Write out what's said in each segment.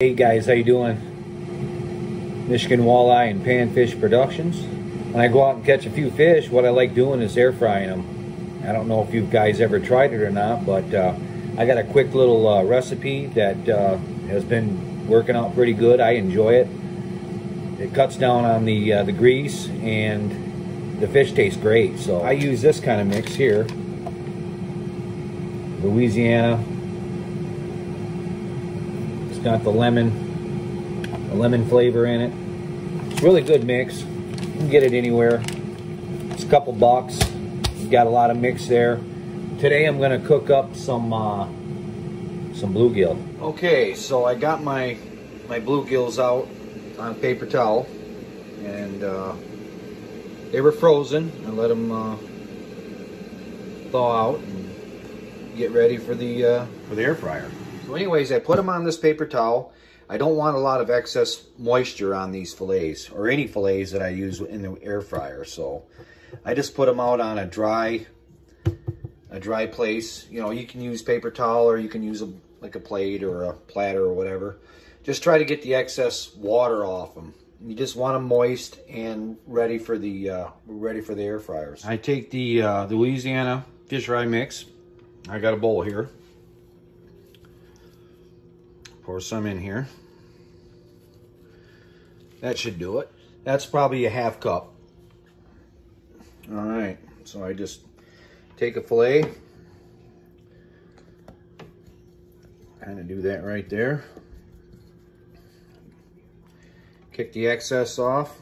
Hey guys, how you doing? Michigan Walleye and Panfish Productions. When I go out and catch a few fish, what I like doing is air frying them. I don't know if you guys ever tried it or not, but uh, I got a quick little uh, recipe that uh, has been working out pretty good. I enjoy it. It cuts down on the uh, the grease and the fish tastes great. So I use this kind of mix here. Louisiana it's got the lemon, the lemon flavor in it. It's really good mix. You can get it anywhere. It's a couple bucks. You got a lot of mix there. Today I'm going to cook up some uh, some bluegill. Okay, so I got my my bluegills out on paper towel, and uh, they were frozen. I let them uh, thaw out and get ready for the uh, for the air fryer. So anyways, I put them on this paper towel. I don't want a lot of excess moisture on these fillets or any fillets that I use in the air fryer. So I just put them out on a dry, a dry place. You know, you can use paper towel or you can use a, like a plate or a platter or whatever. Just try to get the excess water off them. You just want them moist and ready for the uh, ready for the air fryers. I take the uh, the Louisiana fish fry mix. I got a bowl here. Pour some in here. That should do it. That's probably a half cup. All right, so I just take a filet. Kind of do that right there. Kick the excess off.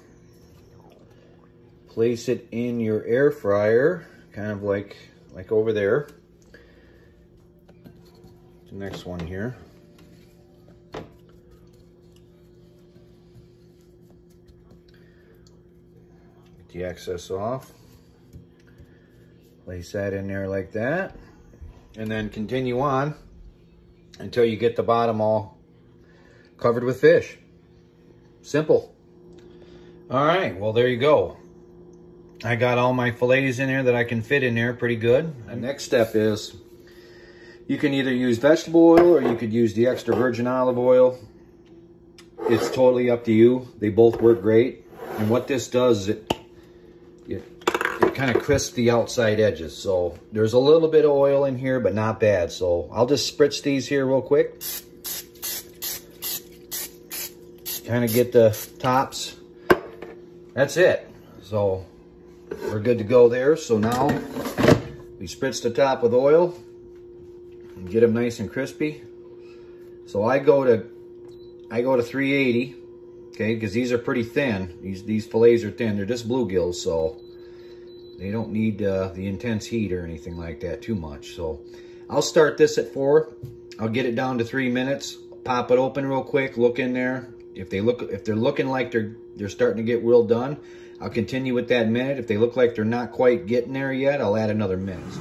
Place it in your air fryer, kind of like, like over there. The next one here. The excess off. Place that in there like that. And then continue on until you get the bottom all covered with fish. Simple. All right, well, there you go. I got all my fillets in there that I can fit in there pretty good. The next step is you can either use vegetable oil or you could use the extra virgin olive oil. It's totally up to you. They both work great. And what this does is it it, it kind of crisps the outside edges. So there's a little bit of oil in here, but not bad. So I'll just spritz these here real quick. Kind of get the tops. That's it. So we're good to go there. So now we spritz the top with oil and get them nice and crispy. So I go to I go to 380 okay? Because these are pretty thin. These these fillets are thin. They're just bluegills, so they don't need uh, the intense heat or anything like that too much. So I'll start this at four. I'll get it down to three minutes. Pop it open real quick. Look in there. If they look, if they're looking like they're they're starting to get real done, I'll continue with that minute. If they look like they're not quite getting there yet, I'll add another minute.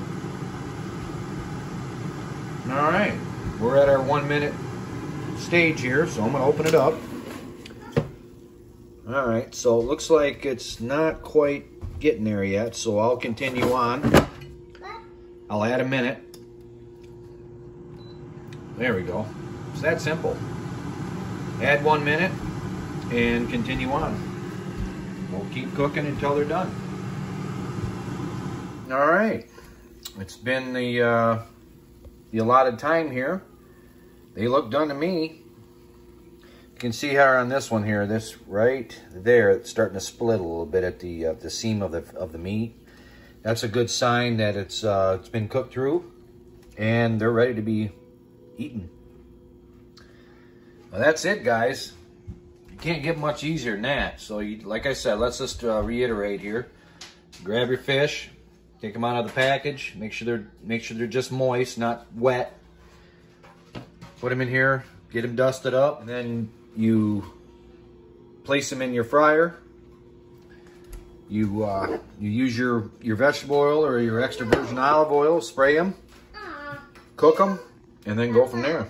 All right, we're at our one minute stage here, so I'm gonna open it up. All right, so it looks like it's not quite getting there yet, so I'll continue on. I'll add a minute. There we go. It's that simple. Add one minute and continue on. We'll keep cooking until they're done. All right, it's been the, uh, the allotted time here. They look done to me. You can see how on this one here, this right there, it's starting to split a little bit at the uh, the seam of the of the meat. That's a good sign that it's uh, it's been cooked through, and they're ready to be eaten. Well, that's it, guys. You can't get much easier than that. So, you, like I said, let's just uh, reiterate here. Grab your fish, take them out of the package. Make sure they're make sure they're just moist, not wet. Put them in here, get them dusted up, and then you place them in your fryer. You uh, you use your, your vegetable oil or your extra virgin olive oil, spray them, cook them, and then go from there.